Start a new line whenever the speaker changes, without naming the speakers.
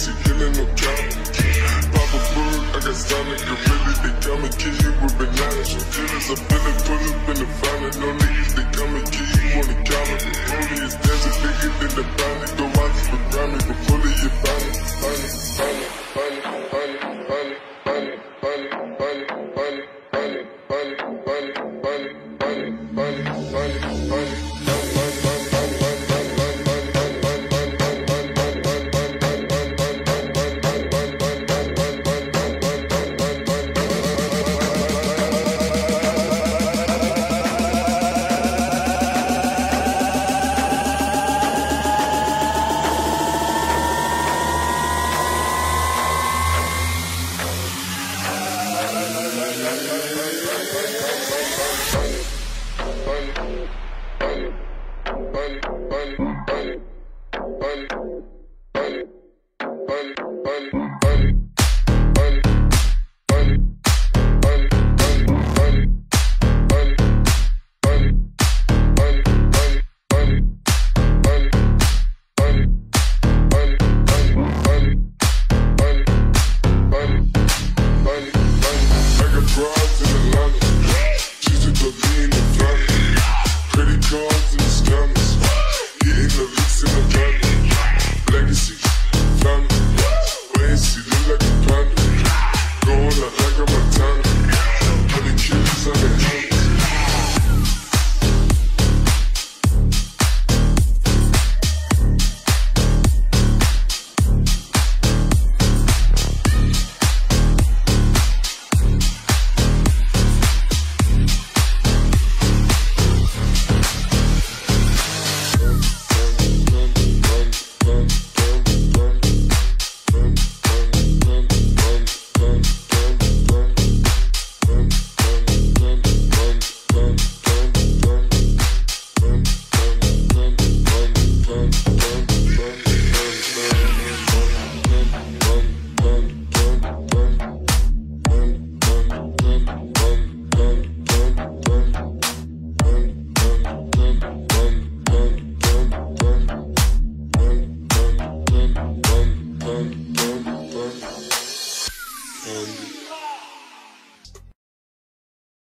He killing no count? Pop a bird, I got stomach, gorilla, they come and kill you with bananas. Feelings, I feel it, pull up in the fountain, no niggas, they come and kill you on the counter. The bully is dancing bigger than the don't want to grind me, but fully you find it, find it, find it, find it, find it, find it, find it. Bye.